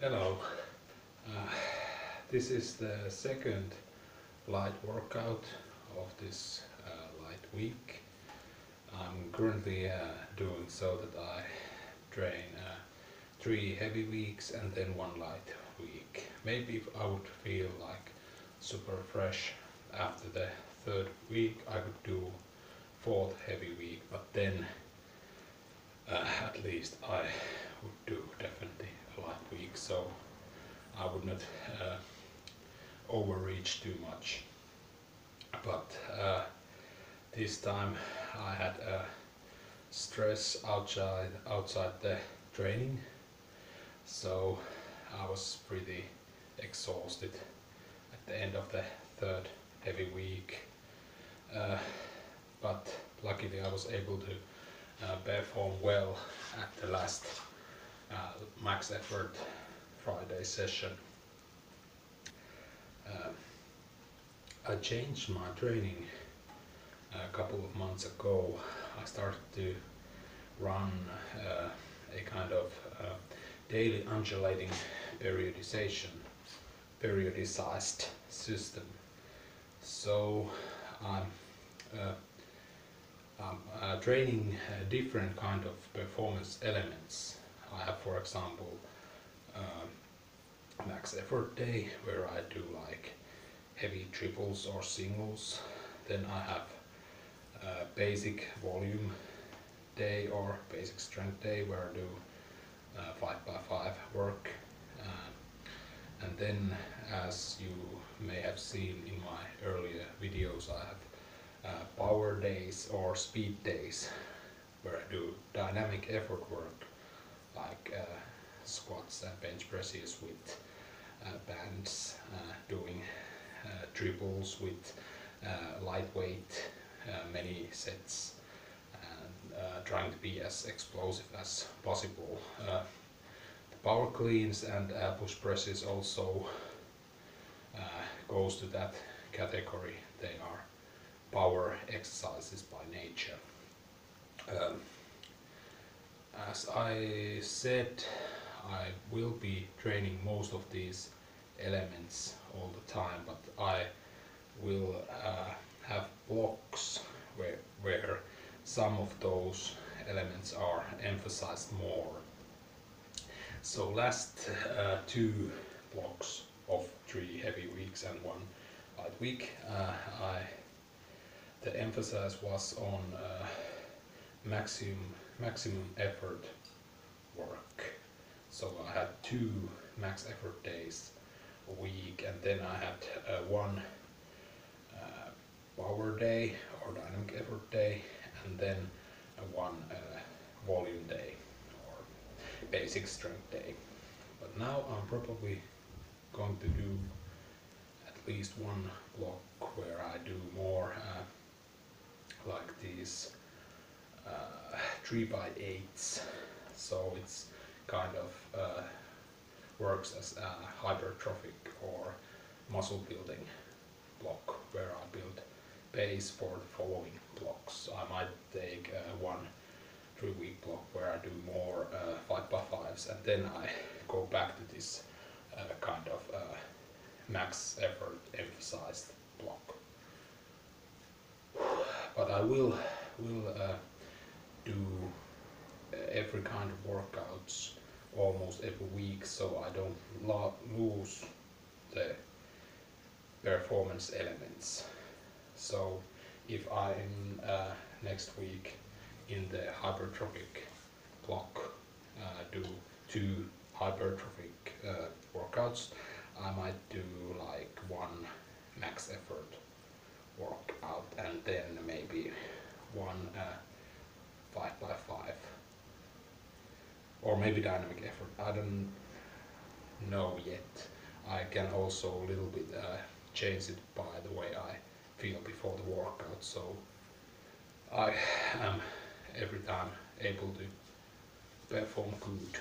Hello. Uh, this is the second light workout of this uh, light week. I'm currently uh, doing so that I train uh, three heavy weeks and then one light week. Maybe if I would feel like super fresh after the third week I could do fourth heavy week but then uh, at least I would do definitely week so I would not uh, overreach too much. But uh, this time I had a stress outside outside the training so I was pretty exhausted at the end of the third heavy week. Uh, but luckily I was able to uh, perform well at the last uh, max effort Friday session. Uh, I changed my training a couple of months ago. I started to run uh, a kind of uh, daily undulating periodization, periodized system. So I'm uh, um, uh, training uh, different kind of performance elements. I have, for example, uh, max effort day where I do like heavy triples or singles. Then I have uh, basic volume day or basic strength day where I do uh, 5 by 5 work. Uh, and then as you may have seen in my earlier videos I have uh, power days or speed days where I do dynamic effort work like uh, squats and bench presses with uh, bands, uh, doing uh, triples with uh, lightweight, uh, many sets and trying to be as explosive as possible. the power cleans and push presses also goes to that category. They are power exercises by nature. As I said, I will be training most of these elements all the time, but I will uh, have blocks where, where some of those elements are emphasized more. So last uh, two blocks of three heavy weeks and one light week, uh, I the emphasis was on uh, maximum maximum effort work. So I had two max effort days a week, and then I had uh, one uh, power day or dynamic effort day, and then one uh, volume day or basic strength day. But now I'm probably going to do at least one block where I do more uh, like these uh, 3 by 8s so it's kind of uh, works as a hypertrophic or muscle building block where I build base for the following blocks. I might take uh, one three week block where I do more uh, 5 by 5s and then I go back to this uh, kind of uh, max effort emphasized block but I will will uh, do uh, every kind of workouts almost every week so I don't lo lose the performance elements. So if I'm uh, next week in the hypertrophic block uh, do two hypertrophic uh, workouts, I might do like one max effort workout and then maybe one uh, 5 by 5 or maybe dynamic effort. I don't know yet. I can also a little bit uh, change it by the way I feel before the workout so I am every time able to perform good.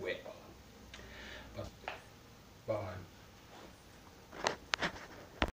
Well but bye